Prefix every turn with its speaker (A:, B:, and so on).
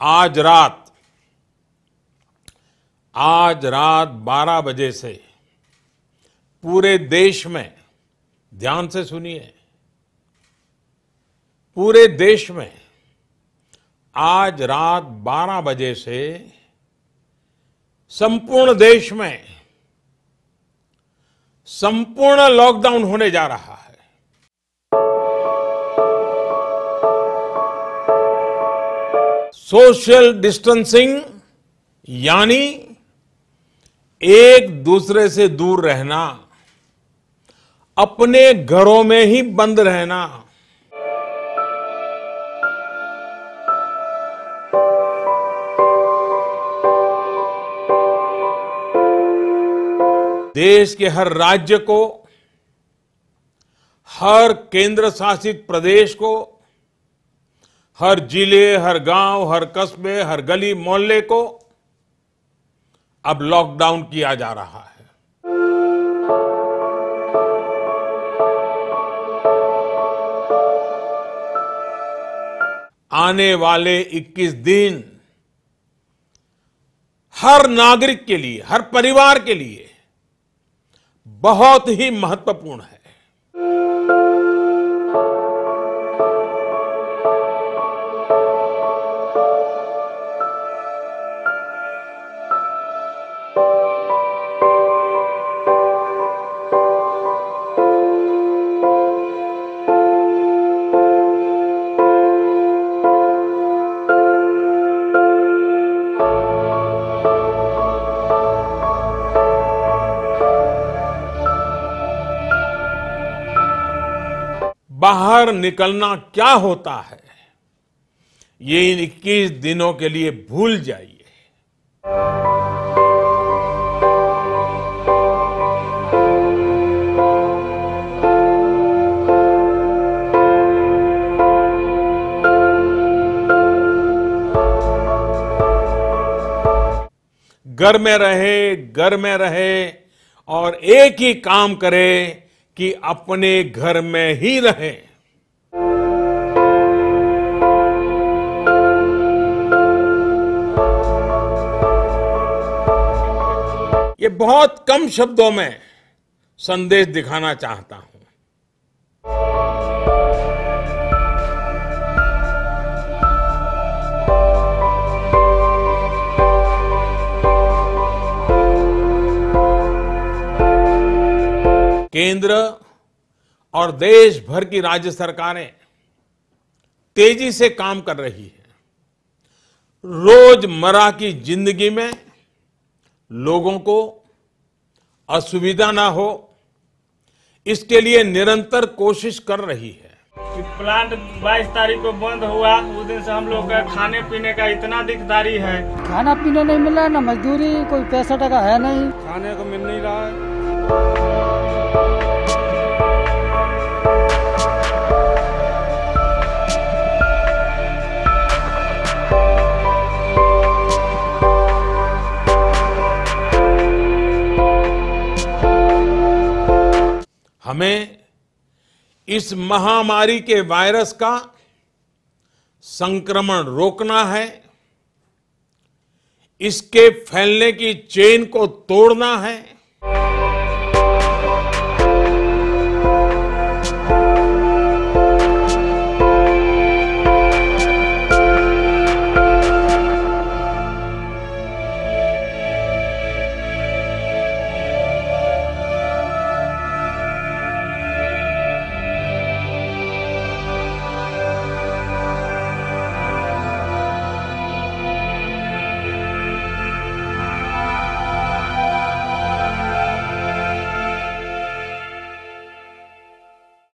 A: आज रात आज रात 12 बजे से पूरे देश में, ध्यान से सुनिए, पूरे देश में आज रात 12 बजे से संपूर्ण देश में संपूर्ण लॉकडाउन होने जा रहा है। सोशल डिस्टेंसिंग, यानी एक दूसरे से दूर रहना, अपने घरों में ही बंद रहना। देश के हर राज्य को, हर केंद्र शासित प्रदेश को हर ज़िले, हर गाँव, हर कस्बे, हर गली मोहल्ले को अब लॉकडाउन किया जा रहा है। आने वाले 21 दिन हर नागरिक के लिए, हर परिवार के लिए बहुत ही महत्वपूर्ण है। बाहर निकलना क्या होता है? ये इन 21 दिनों के लिए भूल जाइए। घर में रहे, घर में रहे और एक ही काम करे कि अपने घर में ही रहें। ये बहुत कम शब्दों में संदेश दिखाना चाहता हूँ। केंद्र और देश भर की राज्य सरकारें तेज़ी से काम कर रही है। रोज़मर्रा की ज़िंदगी में लोगों को असुविधा ना हो इसके लिए निरंतर कोशिश कर रही है।
B: कि प्लांट 22 तारीख को बंद हुआ उस दिन से हम लोग का खाने पीने का इतना दिकदारी है।
C: खाना पीना नहीं मिला ना मजदूरी कोई पैसा टका है नहीं।
B: खाने को मिल नहीं रहा है।
A: हमें इस महामारी के वायरस का संक्रमण रोकना है, इसके फैलने की चेन को तोड़ना है।